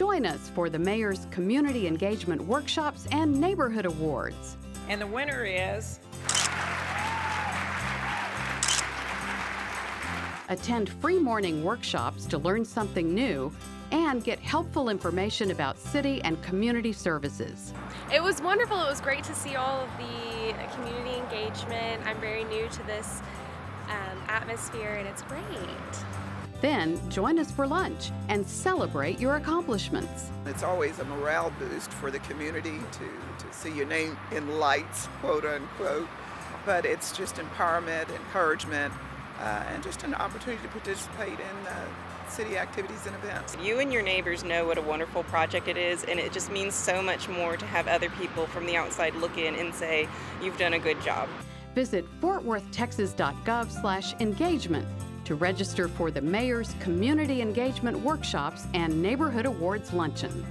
Join us for the Mayor's Community Engagement Workshops and Neighborhood Awards. And the winner is Attend free morning workshops to learn something new and get helpful information about city and community services. It was wonderful. It was great to see all of the community engagement. I'm very new to this um, atmosphere and it's great. Then join us for lunch and celebrate your accomplishments. It's always a morale boost for the community to, to see your name in lights, quote unquote. But it's just empowerment, encouragement, uh, and just an opportunity to participate in uh, city activities and events. You and your neighbors know what a wonderful project it is, and it just means so much more to have other people from the outside look in and say, You've done a good job. Visit fortworthtexas.gov/engagement to register for the Mayor's Community Engagement Workshops and Neighborhood Awards Luncheon.